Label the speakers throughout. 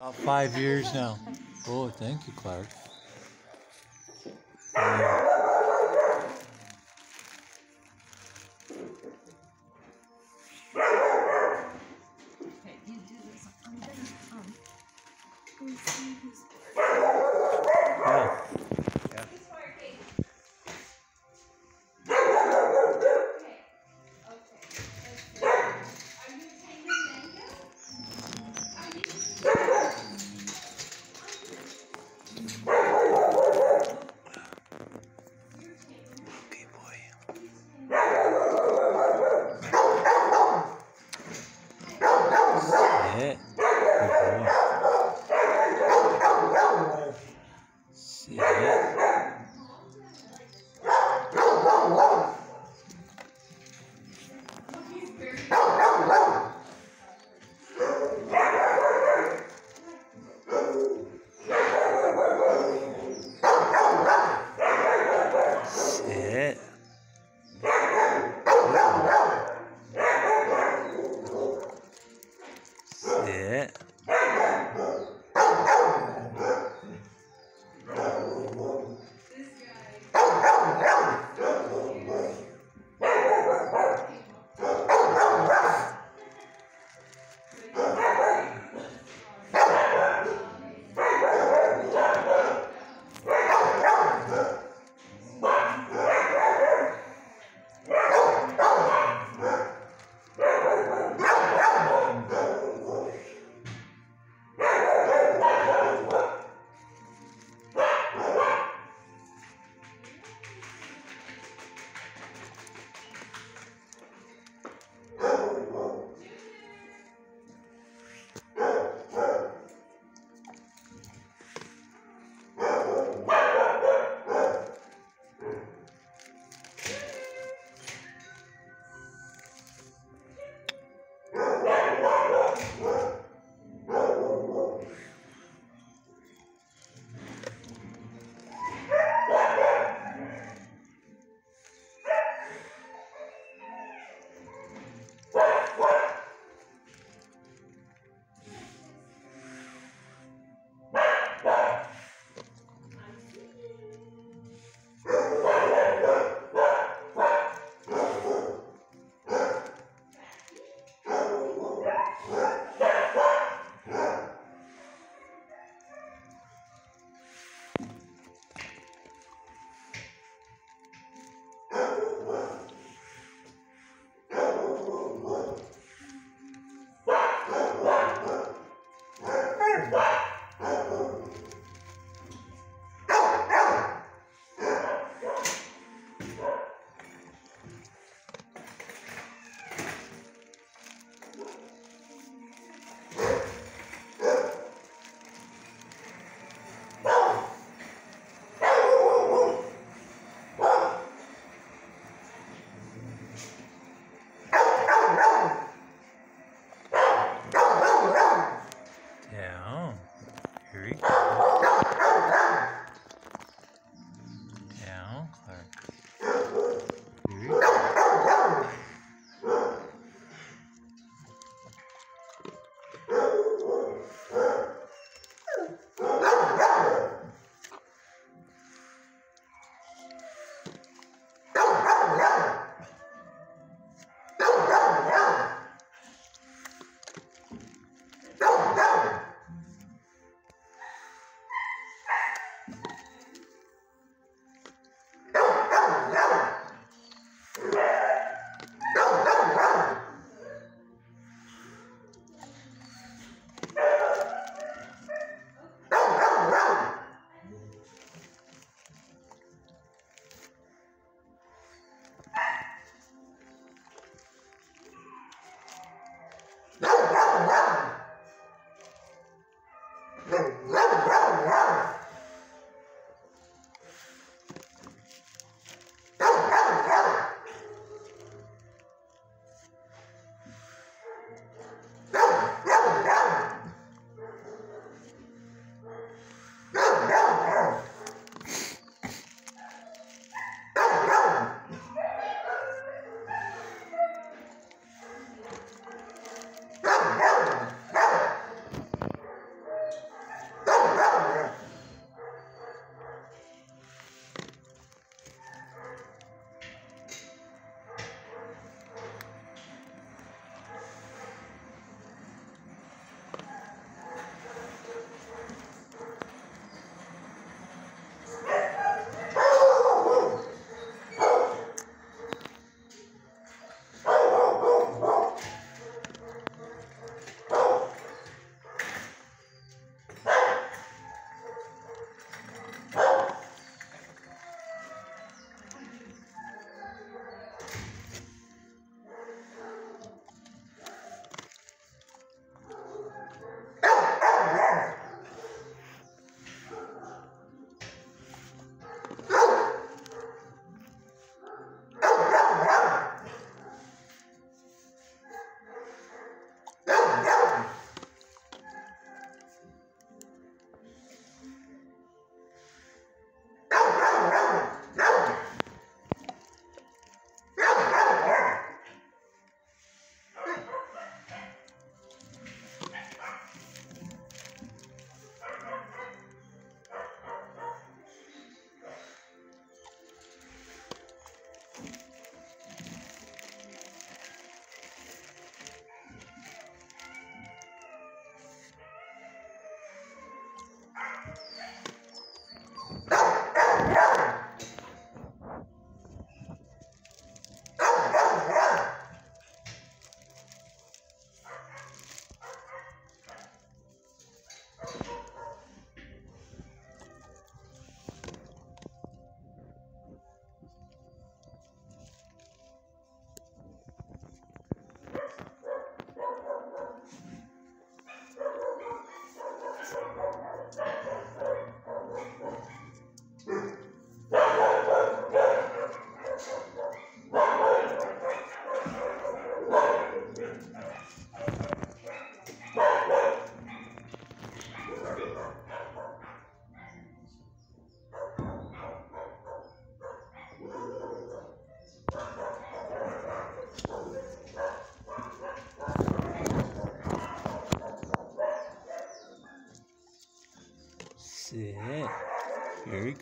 Speaker 1: About five years now. Oh, thank you, Clark.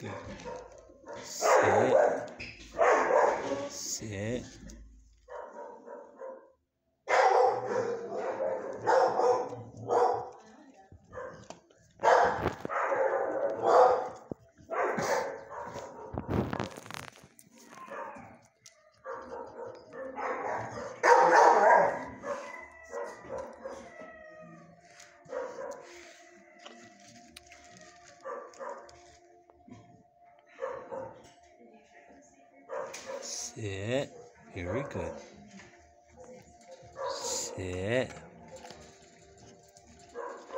Speaker 2: Very good. Sit. Very good. Sit.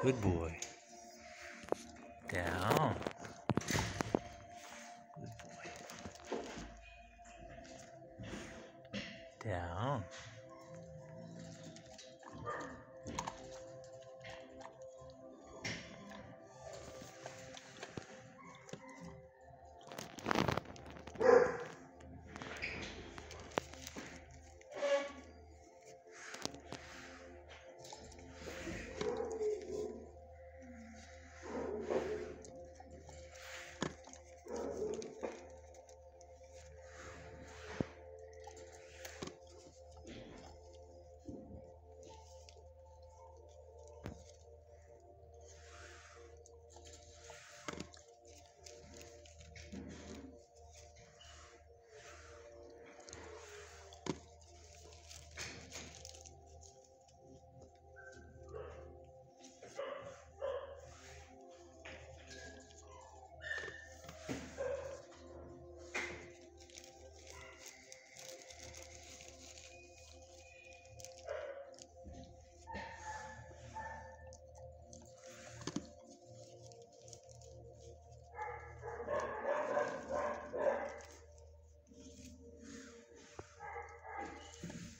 Speaker 2: Good boy. Down.